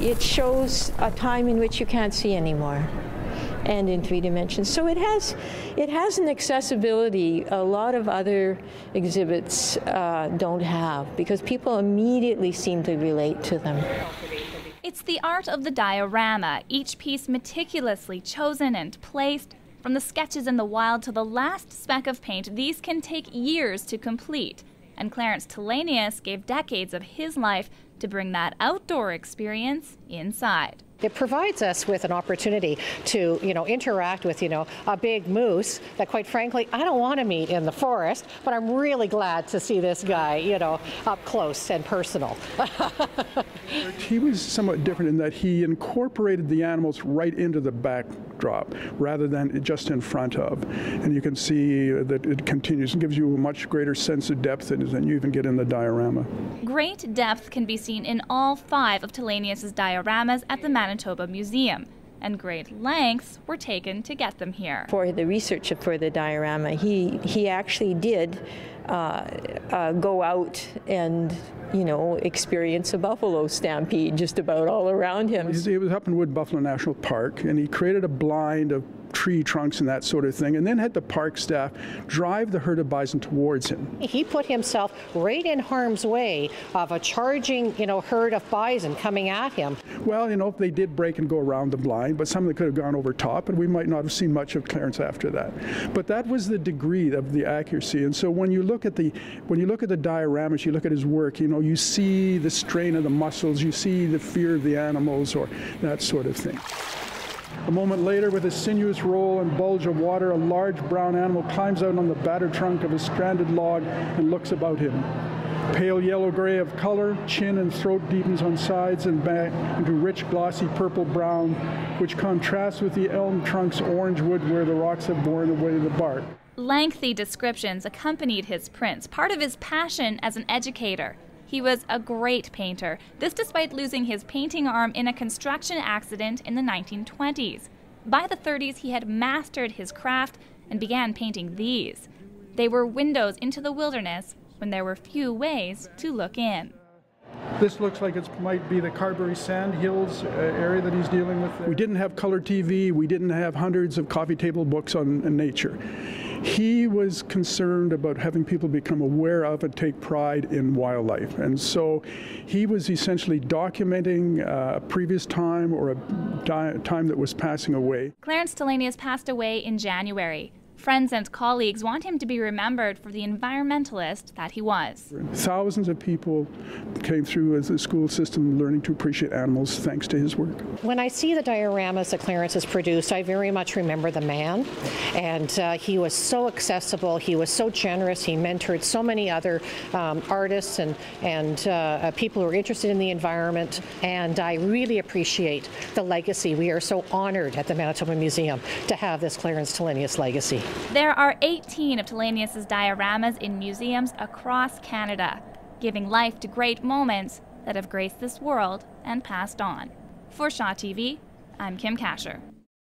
it shows a time in which you can't see anymore and in three dimensions. So it has, it has an accessibility a lot of other exhibits uh, don't have because people immediately seem to relate to them. It's the art of the diorama, each piece meticulously chosen and placed. From the sketches in the wild to the last speck of paint, these can take years to complete. And Clarence Tillenius gave decades of his life to bring that outdoor experience inside. It provides us with an opportunity to, you know, interact with, you know, a big moose that quite frankly I don't want to meet in the forest, but I'm really glad to see this guy, you know, up close and personal. he was somewhat different in that he incorporated the animals right into the backdrop rather than just in front of. And you can see that it continues and gives you a much greater sense of depth than you even get in the diorama. Great depth can be seen in all five of Tillenius's dioramas at the Manitoba Museum and great lengths were taken to get them here. For the research for the diorama, he, he actually did Uh, go out and you know experience a buffalo stampede just about all around him. He was up in Wood Buffalo National Park, and he created a blind of tree trunks and that sort of thing, and then had the park staff drive the herd of bison towards him. He put himself right in harm's way of a charging, you know, herd of bison coming at him. Well, you know, they did break and go around the blind, but some of them could have gone over top, and we might not have seen much of Clarence after that. But that was the degree of the accuracy, and so when you look at the when you look at the dioramas, you look at his work, you know, you see the strain of the muscles, you see the fear of the animals, or that sort of thing. A moment later, with a sinuous roll and bulge of water, a large brown animal climbs out on the battered trunk of a stranded log and looks about him. Pale yellow gray of color, chin and throat deepens on sides and back into rich glossy purple brown, which contrasts with the elm trunk's orange wood where the rocks have borne away the bark. Lengthy descriptions accompanied his prints, part of his passion as an educator. He was a great painter, this despite losing his painting arm in a construction accident in the 1920s. By the 30s, he had mastered his craft and began painting these. They were windows into the wilderness when there were few ways to look in. This looks like it might be the Carberry Sand Hills uh, area that he's dealing with. There. We didn't have color TV. We didn't have hundreds of coffee table books on, on nature. He was concerned about having people become aware of and take pride in wildlife. And so he was essentially documenting uh, a previous time or a time that was passing away. Clarence Tillenius passed away in January. Friends and colleagues want him to be remembered for the environmentalist that he was. Thousands of people came through as the school system learning to appreciate animals thanks to his work. When I see the dioramas that Clarence has produced, I very much remember the man. And uh, he was so accessible, he was so generous, he mentored so many other um, artists and, and uh, uh people who are interested in the environment. And I really appreciate the legacy. We are so honored at the Manitoba Museum to have this Clarence Tillenius legacy. There are 18 of Tillenius's dioramas in museums across Canada, giving life to great moments that have graced this world and passed on. For Shaw TV, I'm Kim Kasher.